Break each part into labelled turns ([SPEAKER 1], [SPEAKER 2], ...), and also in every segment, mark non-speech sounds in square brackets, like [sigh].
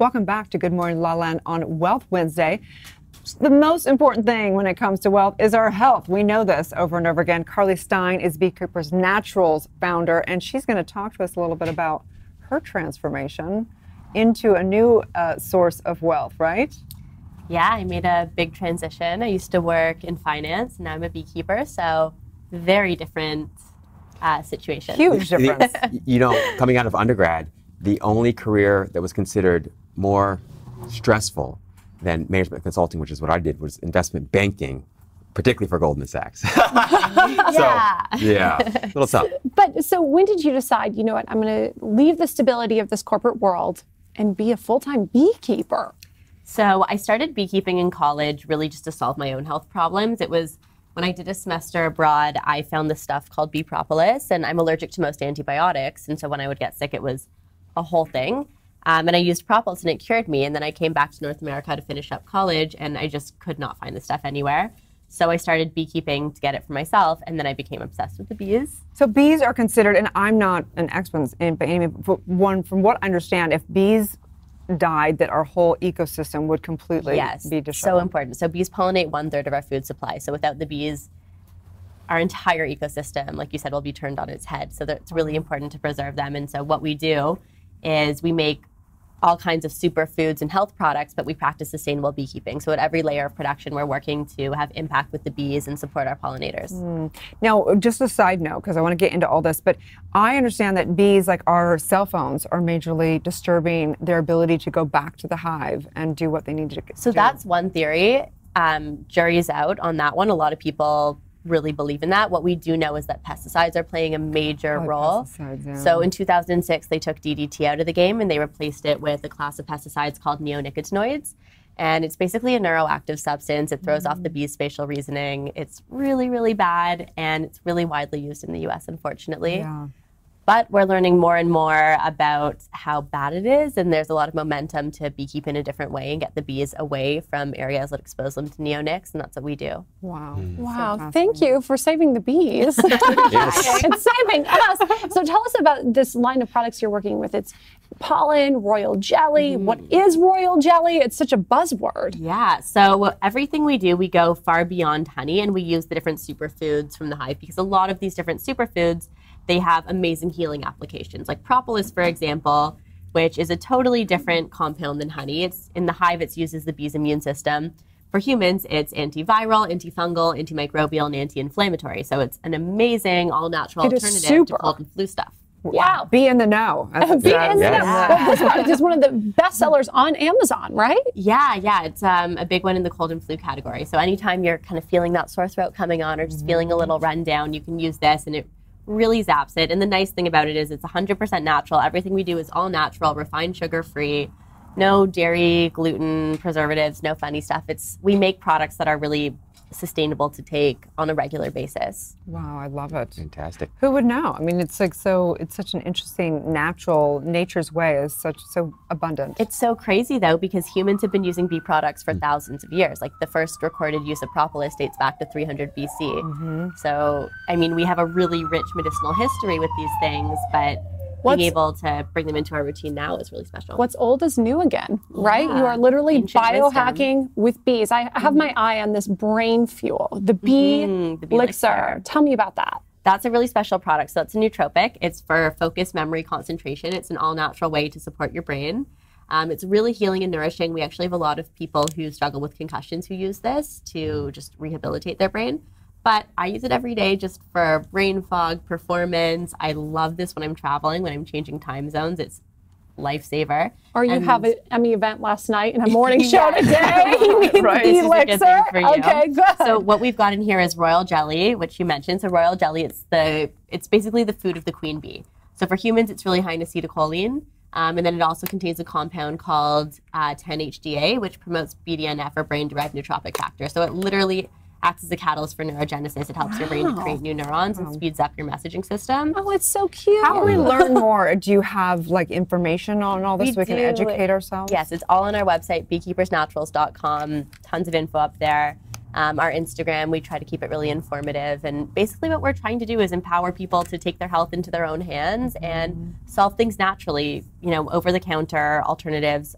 [SPEAKER 1] Welcome back to Good Morning La Land on Wealth Wednesday. The most important thing when it comes to wealth is our health. We know this over and over again. Carly Stein is Beekeepers Naturals founder, and she's going to talk to us a little bit about her transformation into a new uh, source of wealth, right?
[SPEAKER 2] Yeah, I made a big transition. I used to work in finance, and now I'm a beekeeper, so very different uh, situation.
[SPEAKER 1] Huge [laughs] difference.
[SPEAKER 3] you know, coming out of undergrad, the only career that was considered more stressful than management consulting, which is what I did, was investment banking, particularly for Goldman Sachs. [laughs]
[SPEAKER 2] yeah.
[SPEAKER 3] So, yeah, a little tough.
[SPEAKER 4] But so when did you decide, you know what, I'm going to leave the stability of this corporate world and be a full time beekeeper?
[SPEAKER 2] So I started beekeeping in college really just to solve my own health problems. It was when I did a semester abroad, I found this stuff called bee propolis, and I'm allergic to most antibiotics. And so when I would get sick, it was a whole thing. Um, and I used propolis and it cured me. And then I came back to North America to finish up college and I just could not find the stuff anywhere. So I started beekeeping to get it for myself, and then I became obsessed with the bees.
[SPEAKER 1] So bees are considered, and I'm not an expert in, but anyway, but one from what I understand, if bees died, that our whole ecosystem would completely
[SPEAKER 2] yes,
[SPEAKER 1] be destroyed.
[SPEAKER 2] so important. So bees pollinate one third of our food supply. So without the bees, our entire ecosystem, like you said, will be turned on its head. So it's really important to preserve them. And so what we do is we make all kinds of superfoods and health products, but we practice sustainable beekeeping. So at every layer of production, we're working to have impact with the bees and support our pollinators.
[SPEAKER 1] Mm. Now, just a side note, because I want to get into all this, but I understand that bees, like our cell phones, are majorly disturbing their ability to go back to the hive and do what they need to do.
[SPEAKER 2] So that's one theory. Um, jury's out on that one. A lot of people really believe in that. What we do know is that pesticides are playing a major
[SPEAKER 1] Oh,
[SPEAKER 2] role.
[SPEAKER 1] yeah.
[SPEAKER 2] So in 2006, they took DDT out of the game and they replaced it with a class of pesticides called neonicotinoids. And it's basically a neuroactive substance. It throws off the mm. bee's spatial reasoning. It's really, really bad, and it's really widely used in the US, unfortunately.
[SPEAKER 1] Yeah.
[SPEAKER 2] But we're learning more and more about how bad it is, and there's a lot of momentum to beekeep in a different way and get the bees away from areas that expose them to neonics, and that's what we do.
[SPEAKER 1] Wow. Hmm.
[SPEAKER 4] Wow, thank you for saving the bees [laughs] [laughs] and saving us. So tell us about this line of products you're working with. It's pollen, royal jelly. Mm-hmm. What is royal jelly? It's such a buzzword.
[SPEAKER 2] Yeah, so everything we do, we go far beyond honey and we use the different superfoods from the hive because a lot of these different superfoods, they have amazing healing applications. Like propolis, for example, which is a totally different compound than honey. It's in the hive, it's used as the bee's immune system. For humans, it's antiviral, antifungal, antimicrobial, and anti-inflammatory. So it's an amazing all-natural
[SPEAKER 4] It is
[SPEAKER 2] alternative
[SPEAKER 4] super.
[SPEAKER 2] to cold and flu stuff.
[SPEAKER 4] Wow.
[SPEAKER 1] Be in the know.
[SPEAKER 4] Be
[SPEAKER 1] says.
[SPEAKER 4] in the
[SPEAKER 3] Yes.
[SPEAKER 4] know. Well, this product is one of the best sellers on Amazon, right?
[SPEAKER 2] Yeah, yeah, it's um, a big one in the cold and flu category. So anytime you're kind of feeling that sore throat coming on or just feeling a little run down, you can use this and it really zaps it. And the nice thing about it is it's 100% natural. Everything we do is all natural, refined sugar free. No dairy, gluten, preservatives, no funny stuff. It's we make products that are really sustainable to take on a regular basis.
[SPEAKER 1] Wow, I love it.
[SPEAKER 3] Fantastic.
[SPEAKER 1] Who would know? I mean, it's like so. It's such an interesting, natural, nature's way is such so abundant.
[SPEAKER 2] It's so crazy though because humans have been using bee products for mm. thousands of years. Like the first recorded use of propolis dates back to 300 BC. Mm-hmm. So, I mean, we have a really rich medicinal history with these things, but
[SPEAKER 4] What's-
[SPEAKER 2] being able to bring them into our routine now is really special.
[SPEAKER 4] What's old is new again, right? You are literally
[SPEAKER 2] Ancient
[SPEAKER 4] biohacking with bees. I have my eye on this brain fuel, the bee
[SPEAKER 2] Mhm, the bee
[SPEAKER 4] elixir.
[SPEAKER 2] elixir.
[SPEAKER 4] Tell me about that.
[SPEAKER 2] That's a really special product. So it's a nootropic. It's for focus, memory concentration. It's an all-natural way to support your brain. Um, it's really healing and nourishing. We actually have a lot of people who struggle with concussions who use this to just rehabilitate their brain. But I use it every day just for brain fog, performance. I love this when I'm traveling, when I'm changing time zones. It's lifesaver.
[SPEAKER 4] Or you
[SPEAKER 2] And-
[SPEAKER 4] have an Emmy event last night and a [laughs] morning show today. You [laughs] need
[SPEAKER 1] Right. [laughs]
[SPEAKER 4] the
[SPEAKER 2] This is a good
[SPEAKER 4] elixir. Okay, good.
[SPEAKER 2] So what we've got in here is royal jelly, which you mentioned. So royal jelly, it's the it's basically the food of the queen bee. So for humans, it's really high in acetylcholine, um, and then it also contains a compound called uh, 10-HDA, which promotes BDNF or brain-derived nootropic factor. So it literally acts as a catalyst for neurogenesis. It helps your brain to create new neurons and speeds up your messaging system.
[SPEAKER 4] oh, it's so cute.
[SPEAKER 1] How do we learn [laughs] more? Do you have like information on all this
[SPEAKER 2] We
[SPEAKER 1] so we can educate ourselves?
[SPEAKER 2] Yes, it's all on our website, beekeepersnaturals.com. Tons of info up there. Um, our Instagram, we try to keep it really informative. And basically, what we're trying to do is empower people to take their health into their own hands and solve things naturally. You know, over the counter alternatives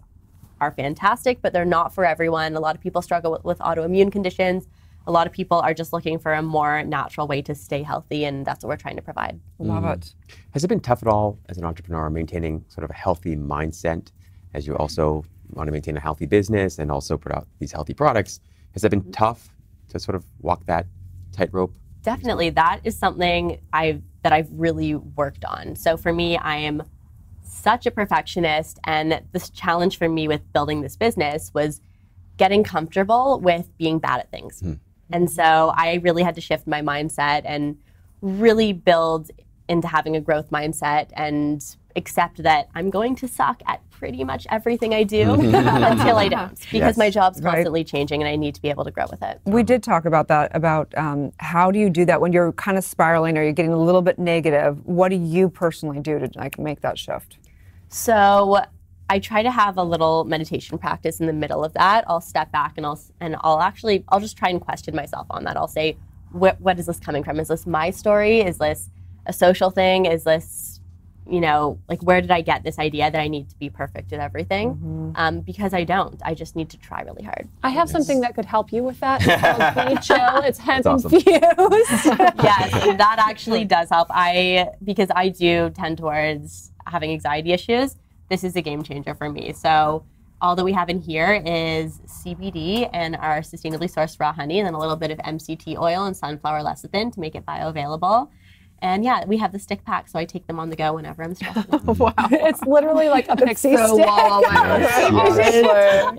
[SPEAKER 2] are fantastic, but they're not for everyone. A lot of people struggle with, with autoimmune conditions. A lot of people are just looking for a more natural way to stay healthy, and that's what we're trying to provide.
[SPEAKER 1] Love mm. it.
[SPEAKER 3] Has it been tough at all as an entrepreneur maintaining sort of a healthy mindset as you also want to maintain a healthy business and also put out these healthy products? Has it been mm. tough to sort of walk that tightrope?
[SPEAKER 2] Definitely, that is something I've that I've really worked on. So for me, I am such a perfectionist, and this challenge for me with building this business was getting comfortable with being bad at things. Hmm. And so I really had to shift my mindset and really build into having a growth mindset and accept that I'm going to suck at pretty much everything I do [laughs] until I don't [laughs] because
[SPEAKER 3] Yes.
[SPEAKER 2] my job's
[SPEAKER 1] Right.
[SPEAKER 2] constantly changing and I need to be able to grow with it.
[SPEAKER 1] We did talk about that. About um, how do you do that when you're kind of spiraling or you're getting a little bit negative? What do you personally do to like make that shift?
[SPEAKER 2] So I try to have a little meditation practice in the middle of that. I'll step back and I'll and I'll actually I'll just try and question myself on that. I'll say, what what is this coming from? Is this my story? Is this a social thing? Is this you know like where did I get this idea that I need to be perfect at everything? Um, because I don't. I just need to try really hard.
[SPEAKER 4] I have something that could help you with that. It's called [laughs] Be Chill. It's hemp
[SPEAKER 3] awesome.
[SPEAKER 4] infused. [laughs] [laughs]
[SPEAKER 2] yes, that actually does help. I because I do tend towards having anxiety issues. This is a game changer for me. So all that we have in here is CBD and our sustainably sourced raw honey, and then a little bit of MCT oil and sunflower lecithin to make it bioavailable. And yeah, we have the stick pack, so I take them on the go whenever I'm [laughs] stressed.
[SPEAKER 1] wow.
[SPEAKER 4] it's literally like a pixie
[SPEAKER 1] so
[SPEAKER 4] stick.
[SPEAKER 1] wall [laughs]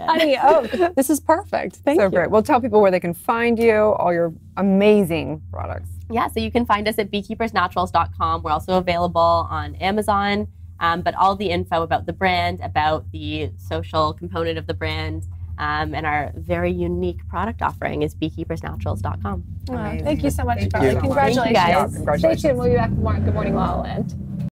[SPEAKER 4] Honey, oh, this is perfect. Thank
[SPEAKER 1] So
[SPEAKER 4] you.
[SPEAKER 1] great. Well, tell people where they can find you, all your amazing products.
[SPEAKER 2] Yeah, so you can find us at beekeepersnaturals.com. We're also available on Amazon. Um, but all the info about the brand, about the social component of the brand, um, and our very unique product offering is beekeepersnaturals.com.
[SPEAKER 4] Aw, thank you so much,
[SPEAKER 1] Thank
[SPEAKER 4] Charlie.
[SPEAKER 1] you so.
[SPEAKER 4] Congratulations.
[SPEAKER 2] Thank you, guys.
[SPEAKER 1] Congratulations.
[SPEAKER 4] Stay tuned. We'll be back with more Good Morning La La Land.